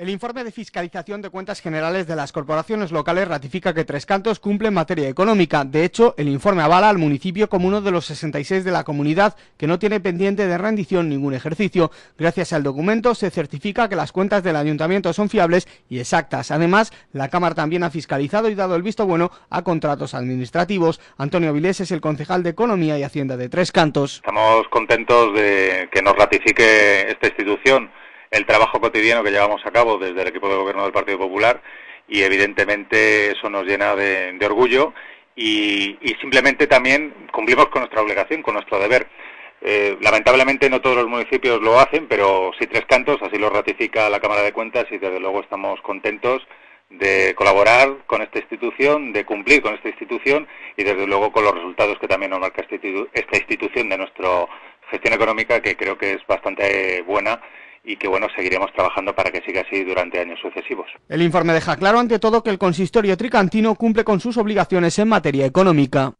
El informe de fiscalización de cuentas generales de las corporaciones locales ratifica que Tres Cantos cumple en materia económica. De hecho, el informe avala al municipio como uno de los 66 de la comunidad que no tiene pendiente de rendición ningún ejercicio. Gracias al documento se certifica que las cuentas del ayuntamiento son fiables y exactas. Además, la Cámara también ha fiscalizado y dado el visto bueno a contratos administrativos. Antonio Vilés es el concejal de Economía y Hacienda de Tres Cantos. Estamos contentos de que nos ratifique esta institución el trabajo cotidiano que llevamos a cabo desde el equipo de gobierno del Partido Popular y evidentemente eso nos llena de, orgullo y, simplemente también cumplimos con nuestra obligación, con nuestro deber. Eh, lamentablemente no todos los municipios lo hacen, pero sí Tres Cantos, así lo ratifica la Cámara de Cuentas y desde luego estamos contentos de colaborar con esta institución, de cumplir con esta institución y desde luego con los resultados que también nos marca esta institución de nuestra gestión económica que creo que es bastante buena y que bueno, seguiremos trabajando para que siga así durante años sucesivos. El informe deja claro ante todo que el consistorio tricantino cumple con sus obligaciones en materia económica.